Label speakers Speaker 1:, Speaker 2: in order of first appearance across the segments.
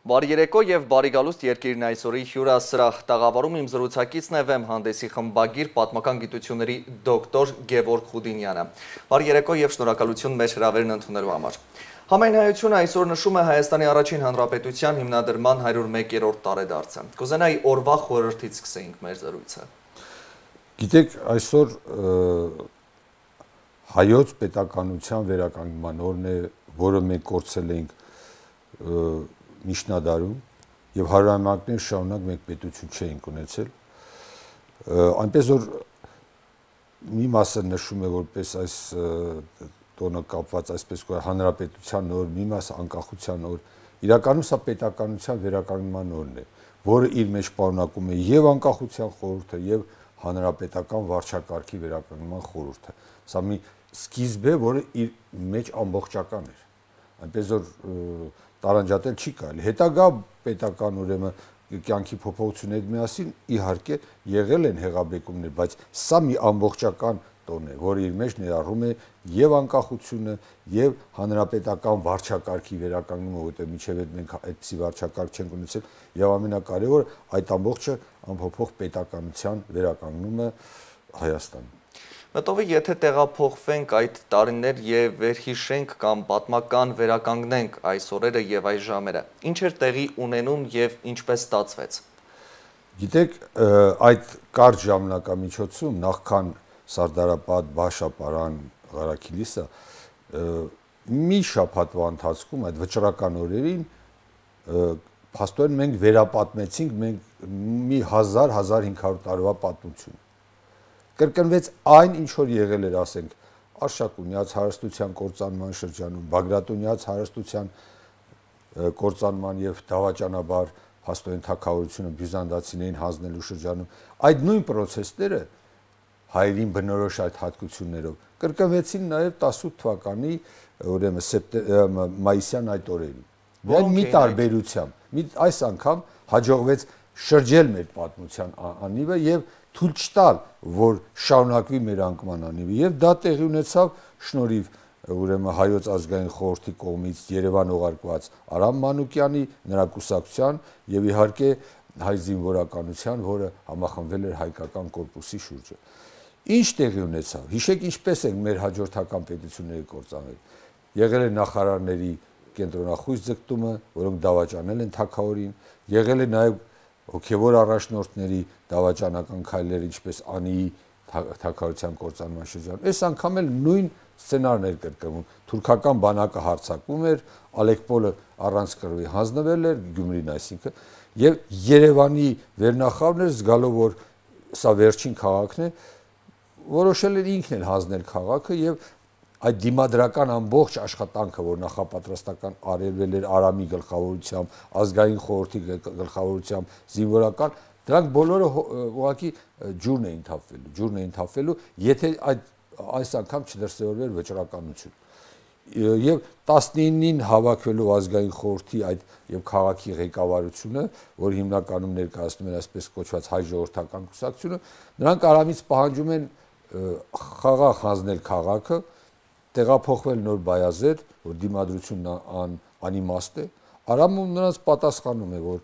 Speaker 1: Բարի երեկո եւ բարի գալուստ երկիրն այսօրի հյուրասրահ տաղավարում իմ զրուցակիցն է Վեմ հանդեսի խմբագիր պատմական գիտությունների դոկտոր Գևորգ Խուդինյանը։ Բարի երեկո եւ շնորհակալություն մեր հրավերն ընդունելու համար։ Համայնայությունը այսօր նշում է Հայաստանի առաջին հանրապետության հիմնադրման 101-րդ տարեդարձը։ Կուզենայի օրվա խորհրդից սկսեինք մեր զրույցը։
Speaker 2: Գիտեք, այսօր հայոց պետականության վերականգնման օրն է, որը մենք կորցել ենք միջնադարում եւ հարյուրամյակներ շարունակ մենք պետություն չէինք ունեցել այնպես որ մի մասը նշում է որպես այս տոնը կապված այսպես կոչ հանրապետության նոր մի մասը անկախության նոր իրականում սա պետականության վերականգնման օրն է որը իր մեջ պարունակում է եւ անկախության խորհուրդը եւ հանրապետական վարչակարգի վերականգնման խորհուրդը սա մի սկիզբ է որը իր մեջ ամբողջական է այնպես որ տարանջատել չի կարելի։ Հետագա պետական ուրեմն կյանքի փոփոխությունների միասին իհարկե եղել են հեղաբեկումներ, բայց սա մի ամբողջական տոն է, որը իր մեջ ներառում է եւ անկախությունը, եւ հանրապետական վարչակարգի վերականգնումը, որտեղ միջև այդ մենք այդպիսի վարչակարգ չենք ունեցել, եւ ամենակարևորը այդ ամբողջը ամփոփող պետականության վերականգնումը Հայաստանում։
Speaker 1: Մտովի եթե տեղափոխվենք այդ տարիներ եւ վերհիշենք կամ պատմական վերականգնենք այս օրերը եւ այս ժամերը, ինչ էր տեղի ունենում եւ ինչպես ստացվեց։
Speaker 2: Գիտեք, այդ կարճ ժամանակամիջոցում նախքան Սարդարապատ, Բաշապարան, Ղարաքիլիսը մի շաբաթվա ընթացքում այդ վճռական օրերին փաստորեն մենք վերապատմեցինք մենք մի 1000-1500 տարվա պատմություն կրկնվեց այն ինչ որ եղել էր, ասենք, Արշակունյաց հարստության կործանման շրջանում, Բագրատունյաց հարստության կործանման եւ դավաճանաբար հաստոյն թակավորությունը բյուզանդացիներին հանձնելու շրջանում այդ նույն process-ները հայերին բնորոշ այդ հատկություններով կրկնվեցին նաեւ 18 թվականի ուրեմն մայիսյան այդ օրերին։ Միայն մի տարբերությամբ, մի այս անգամ հաջողվեց շրջել մեր պատմության անիվը եւ թույլ չտալ, որ շարունակվի մեր անկման անիվը եւ դա տեղի ունեցավ շնորհիվ ուրեմն հայոց ազգային խորհրդի կողմից Երևան ուղարկված Արամ Մանուկյանի նրա կուսակցության եւ իհարկե հայ զինվորականության, որը համախմբվել էր հայկական կորպուսի շուրջը։ Ինչ տեղի ունեցավ։ Հիշեք ինչպես են մեր հաջորդական պետությունների կործանել։ Եղել է նախարարների կենտրոնախույս ձգտումը, որոնք դավաճանել են թակավորին, եղել է նաև հոգևոր առաջնորդների դավաճանական քայլեր, ինչպես Անիի թակարության կործանման շրջան։ Այս անգամ էլ նույն սցենարն էր կրկնվում։ Թուրքական բանակը հարձակվում էր, Ալեկպոլը առանց կռվի հանձնվել էր Գյումրին, այսինքն, եւ Երևանի վերնախավն էր զգալով որ սա վերջին քաղաքն է, որոշել էր ինքն էլ հանձնել քաղաքը եւ այդ դիմադրական ամբողջ աշխատանքը, որ նախապատրաստական արևել էր Արամի գլխավորությամբ, ազգային խորհրդի գլխավորությամբ, զինվորական, դրանք բոլորը ուղղակի ջուրն էին թափվելու, ջուրն էին թափվելու, եթե այդ այս անգամ չդրսևորվեր վճռականություն եւ 19-ին հավաքվելու ազգային խորհրդի այդ եւ քաղաքի ղեկավարությունը, որ հիմնականում ներկայացնում են այսպես կոչված հայ ժողովրդական կուսակցությունը, նրանք արամից պահանջում են խաղաղ հանձնել քաղաքը, տեղափոխվել նոր Բայազեդ, որ դիմադրությունն ան, անիմաստ է, Արամը նրանց պատասխանում է, որ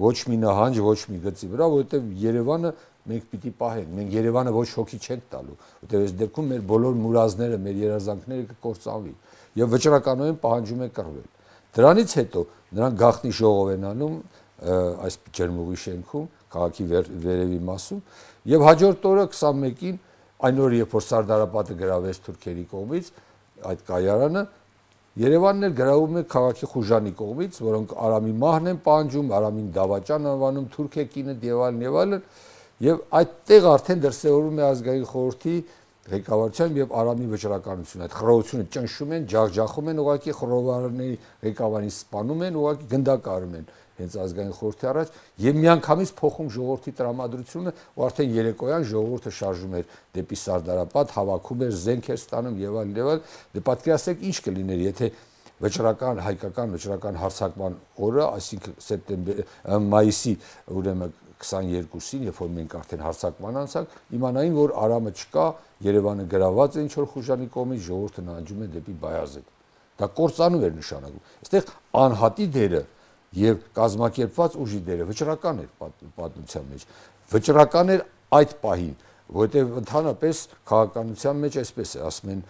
Speaker 2: ոչ մի նահանջ, ոչ մի գծի վրա, որովհետև Երևանը մենք պիտի պահենք, մենք Երևանը ոչ հոգի չենք տալու, որտեղ այս դեպքում մեր բոլոր մուրազները, մեր երազանքները կկործանվի եւ վճռականորեն պահանջում է կռվել։ Դրանից հետո նրանք գախնի ժողով են անում այս ջերմուղի շենքում, քաղաքի վերևի մասում եւ հաջորդ օրը 21-ին այն օրը երբ որ Սարդարապատը գրավեց թուրքերի կողմից այդ կայարանը Երևանն էլ գրավում է քաղաքի խուժանի կողմից, որոնք Արամի մահն են պահանջում, Արամին դավաճան անվանում, Թուրքիա եւ այլն եւ այլն, եւ այդտեղ արդեն դրսեւորվում է ազգային խորհրդի ղեկավարությամբ եւ Արամի վճռականությունը։ Այդ խռովությունը ճնշում են, ջախջախում են ուղակի խռովարների ղեկավարին սպանում են, ուղակի գնդակարում են հենց ազգային խորհրդի առաջ եւ միանգամից փոխում ժողովրդի տրամադրությունը ու արդեն երեկոյան ժողովուրդը շարժում էր դեպի Սարդարապատ, հավաքում էր զենքեր ստանում եւ այլ եւ այլ։ Դե պատկերացրեք ինչ կլիներ, եթե վճռական հայկական վճռական հարցակման օրը, այսինքն սեպտեմբեր մայիսի ուրեմն 22-ին, երբ որ մենք արդեն հարցակման անցանք, իմանային, որ Արամը չկա, Երևանը գրաված է ինչ որ խուժանի կողմից, ժողովուրդը նահանջում է դեպի Բայազեդ։ Դա կործանում էր նշանակում։ Այստեղ անհատի դերը եւ կազմակերպված ուժի դերը վճռական էր պատմության մեջ վճռական էր այդ պահին որովհետեւ ընդհանրապես քաղաքականության մեջ այսպես է ասում են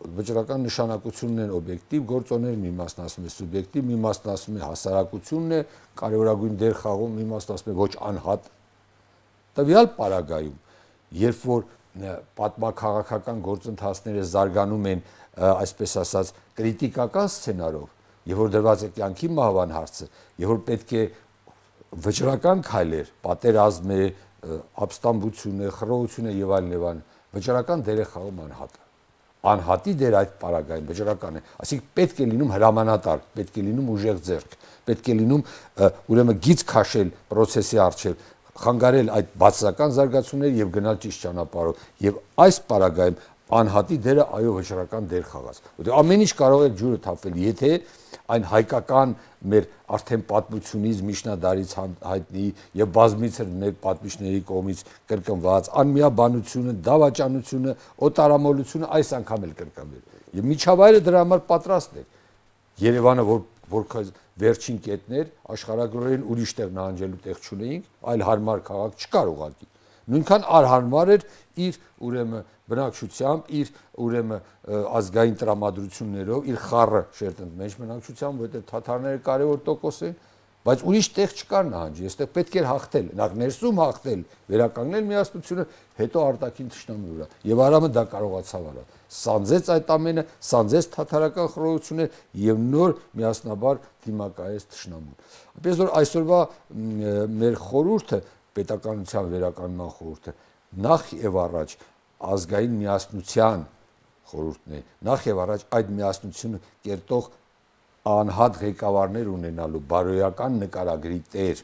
Speaker 2: վճռական նշանակությունն են օբյեկտիվ գործոններ, մի մասն ասում է սուբյեկտիվ, մի մասն ասում է հասարակությունն է, կարևորագույն դեր խաղում, մի մասն ասում է ոչ անհատ։ Տվյալ պարագայում, երբ որ պատմաքաղաքական գործընթացները զարգանում են, այսպես ասած, քրիտիկական սցենարով, եւ որ դրված է կյանքի մահվան հարցը, եւ որ պետք է վճռական քայլեր, պատերազմ է, ապստամբություն է, խռովություն է եւ այլն եւ այլն, վճռական դեր է խաղում անհատը անհատի դեր այդ պարագային վճռական է այսինքն պետք է լինում հրամանատար պետք է լինում ուժեղ ձեռք պետք է լինում ուրեմն գից քաշել process-ի արչև խանգարել այդ բացական զարգացումները եւ գնալ ճիշտ ճանապարհով եւ այս պարագայում անհատի դերը այո վճռական դեր խաղաց որտեղ ամեն ինչ կարող է ջուրը թափել եթե այն հայկական մեր արդեն պատմությունից միջնադարից հայտնի եւ բազմիցս մեր պատմիչների կողմից կրկնված անմիաբանությունը, դավաճանությունը, օտարամոլությունը այս անգամ էլ կրկնվել։ Եվ միջավայրը դրա համար պատրաստ է։ Երևանը որ որ վերջին կետներ աշխարհագրորեն ուրիշ տեղ նահանջելու տեղ չունեինք, այլ հարմար քաղաք չկար ուղղակի նույնքան արհանմար էր իր ուրեմն բնակչությամբ, իր ուրեմն ազգային տրամադրություններով, իր խառը շերտընդ մեջ բնակչությամբ, որովհետև թաթարները կարևոր տոկոս են, բայց ուրիշ տեղ չկար նահանջի, այստեղ պետք էր հաղթել, նախ ներսում հաղթել, վերականգնել միասնությունը, հետո արտաքին ճշտամի վրա։ Եվ Արամը դա կարողացավ անել։ Սանձեց այդ ամենը, սանձեց թաթարական խռովությունը եւ նոր միասնաբար դիմակայեց ճշտամուն։ Այնպես որ այսօրվա մեր խորհուրդը պետականության վերականգնման խորհուրդը նախ եւ առաջ ազգային միասնության խորհուրդն է նախ եւ առաջ այդ միասնությունը կերտող անհատ ղեկավարներ ունենալու բարոյական նկարագրի տեր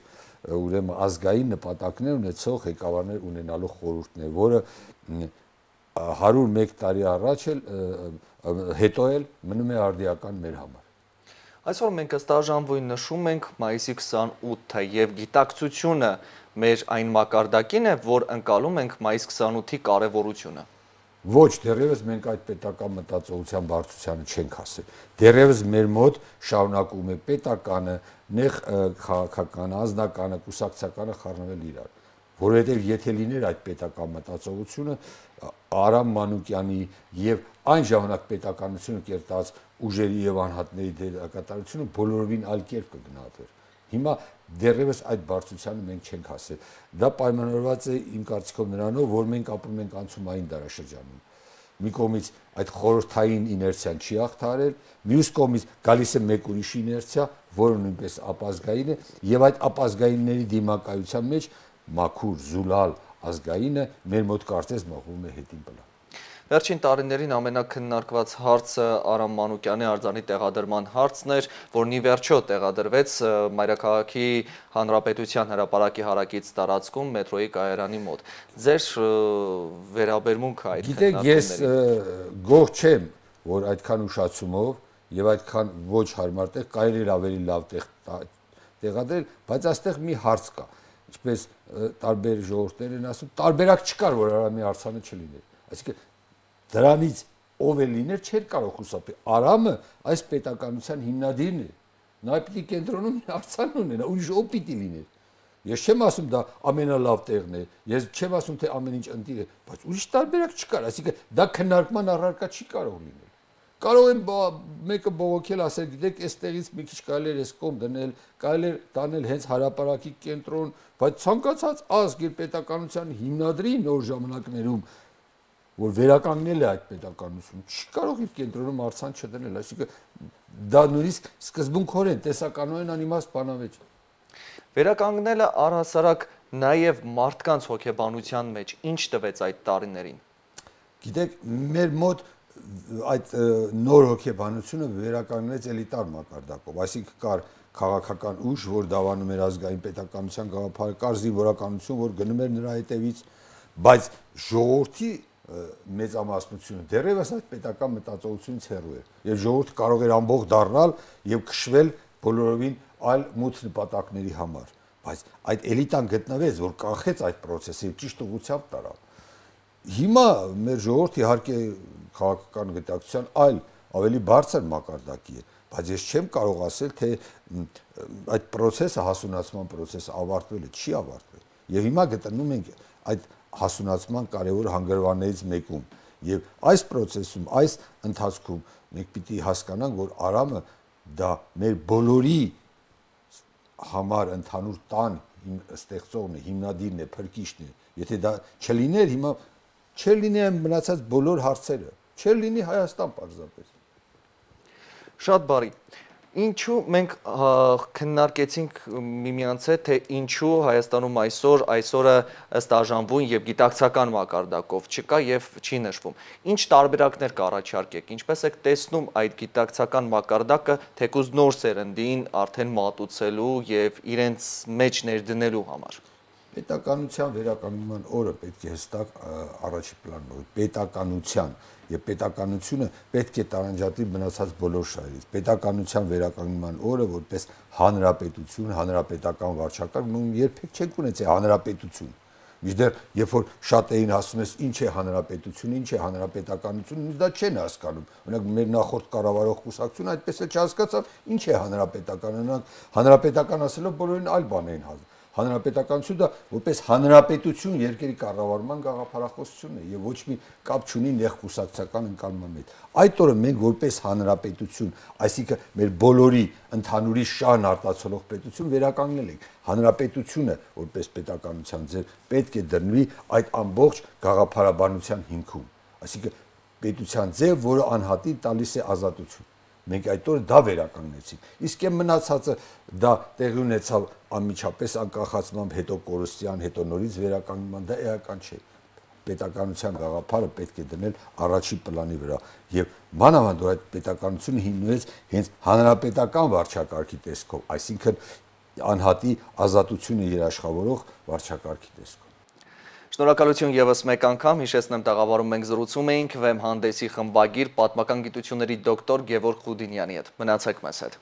Speaker 2: ուրեմն ազգային նպատակներ ունեցող ղեկավարներ ունենալու խորհուրդն է որը 101 տարի առաջ էլ հետո էլ մնում է արդիական մեր համար
Speaker 1: Այսօր մենք ըստաժանվույն նշում ենք մայիսի 28-ը եւ գիտակցությունը մեր այն մակարդակին է, որ ընկալում ենք մայիս 28-ի կարևորությունը։
Speaker 2: Ոչ, դեռևս մենք այդ պետական մտածողության բարձրությանը չենք հասել։ Դեռևս մեր մոտ շարունակում է պետականը, նեղ քաղաքականը, ազնականը, կուսակցականը խառնվել իրար որովհետև եթե լիներ այդ պետական մտածողությունը Արամ Մանուկյանի եւ այն ժամանակ պետականությունը կերտած ուժերի եւ անհատների դերակատարությունը բոլորովին այլ կերպ կգնահատվեր։ Հիմա դեռևս այդ բարձրությանը մենք չենք հասել։ Դա պայմանավորված է իմ կարծիքով նրանով, որ մենք ապրում ենք անցումային դարաշրջանում։ Մի կողմից այդ խորհրդային իներցիան չի հաղթարել, մյուս կողմից գալիս է մեկ ուրիշ իներցիա, որը նույնպես ապազգային է, եւ այդ ապազգայինների դիմակայության մեջ մաքուր, զուլալ ազգայինը մեր մոտ կարծես մղվում է հետին պլան։
Speaker 1: Վերջին տարիներին ամենակննարկված հարցը Արամ Մանուկյանի արձանի տեղադրման հարցն էր, որն ի վերջո տեղադրվեց Մայրաքաղաքի Հանրապետության հրապարակի հարակից տարածքում մետրոյի կայարանի մոտ։ Ձեր վերաբերմունքը այդ
Speaker 2: Գիտեք, ես գող չեմ, որ այդքան ուշացումով եւ այդքան ոչ հարմար տեղ կարելի էր ավելի լավ տեղ տեղադրել, բայց այստեղ մի հարց կա ինչպես տարբեր ժողովուրդներ են ասում, տարբերակ չկար, որ Արամի արցանը չլիներ։ Այսինքն դրանից ով է լիներ չէր կարող խուսափել։ Արամը այս պետականության հիմնադիրն է։ Նա պիտի կենտրոնում արցան ունենա, ուրիշ ով պիտի լիներ։ Ես չեմ ասում դա ամենալավ տեղն է։ Ես չեմ ասում թե ամեն ինչ ընտիր է, բայց ուրիշ տարբերակ չկար, այսինքն դա քննարկման առարկա չի կարող լինել։ Կարող են մեկը բողոքել, ասել, գիտեք, այստեղից մի քիչ կարելի է կոմ դնել, կարելի է տանել հենց հարաբարակի կենտրոն, բայց ցանկացած ազգ իր պետականության հիմնադրի նոր ժամանակներում որ վերականգնել է այդ պետականությունը, չի կարող իր կենտրոնում արցան չդնել, այսինքն դա նույնիսկ սկզբունքորեն տեսականորեն անիմաստ բանավեճ։
Speaker 1: Վերականգնելը առհասարակ նաև մարդկանց հոգեբանության մեջ ինչ տվեց այդ տարիներին։
Speaker 2: Գիտեք, մեր մոտ այդ նոր հոգեբանությունը վերականգնեց էլիտար մակարդակով, այսինքն կար քաղաքական ուժ, որ դավանում էր ազգային պետականության գաղափարը, կար զինվորականություն, որ գնում էր նրա հետևից, բայց ժողովրդի մեծամասնությունը դեռևս այդ պետական մտածողությունից հեռու է եւ ժողովուրդը կարող էր ամբողջ դառնալ եւ քշվել բոլորովին այլ մութ նպատակների համար բայց այդ էլիտան գտնվեց որ կանխեց այդ process-ը ճիշտ ուղղությամբ տարավ հիմա մեր ժողովուրդը իհարկե քաղաքական գիտակցության այլ ավելի բարձր մակարդակի է բայց ես չեմ կարող ասել, թե այդ process-ը հասունացման process-ը ավարտվել է, չի ավարտվել։ Եվ հիմա գտնում ենք այդ հասունացման կարևոր հանգրվաններից մեկում եւ այս process-ում, այս ընթացքում մենք պիտի հասկանանք, որ Արամը դա մեր բոլորի համար ընդհանուր տան ստեղծողն է, հիմնադիրն է, փրկիչն է։ Եթե դա չլիներ, հիմա չէր լինի այն մնացած բոլոր հարցերը, չէր լինի Հայաստան պարզապես։
Speaker 1: Շատ բարի։ Ինչու մենք քննարկեցինք միմյանց հետ, թե ինչու Հայաստանում այսօր այսօրը ըստ աժանվում եւ գիտակցական մակարդակով չկա եւ չի նշվում։ Ինչ տարբերակներ կառաջարկեք, ինչպես եք տեսնում այդ գիտակցական մակարդակը թեկուզ նոր սերնդին արդեն մատուցելու եւ իրենց մեջ ներդնելու համար
Speaker 2: պետականության վերականգնման օրը պետք է հստակ առաջի պլան նորի պետականության եւ պետականությունը պետք է տարանջատի մնացած բոլոր շահերից պետականության վերականգնման օրը որպես հանրապետություն հանրապետական վարչակարգ նույն երբեք չենք ունեցել հանրապետություն Միջդեռ երբ որ շատ էին ասում ես ինչ է հանրապետություն, ինչ է հանրապետականություն, ինձ դա չեն հասկանում։ Օրինակ մեր նախորդ կառավարող կուսակցությունը այդպես էլ չհասկացավ ինչ է հանրապետական, հանրապետական ասելով բոլորին այլ բան էին հասկանում հանրապետականությունը որպես հանրապետություն երկրի կառավարման գաղափարախոսությունն է եւ ոչ մի կապ չունի նեղ կուսակցական ընկալման հետ։ Այդ օրը մենք որպես հանրապետություն, այսինքն մեր բոլորի ընդհանուրի շահն արտացոլող պետություն վերականգնել ենք։ Հանրապետությունը որպես պետականության ձև պետք է դրնվի այդ ամբողջ գաղափարաբանության հիմքում։ Այսինքն պետության ձև, որը անհատի տալիս է ազատություն մենք այդ օրը դա վերականգնեցինք իսկ այն մնացածը դա տեղի ունեցավ անմիջապես անկախացմամբ հետո կորստյան հետո նորից վերականգնման դա էական չէ պետականության գաղափարը պետք է դնել առաջի պլանի վրա եւ մանավանդ որ այդ պետականությունը հիմնվեց հենց հանրապետական վարչակարգի տեսքով այսինքն անհատի ազատությունը երաշխավորող վարչակարգի տեսքով
Speaker 1: Շնորհակալություն եւս մեկ անգամ հիշեցնեմ տաղավարում մենք զրուցում էինք վեմ հանդեսի խմբագիր պատմական գիտությունների դոկտոր Գևորգ Խուդինյանի հետ։ Մնացեք մեզ հետ։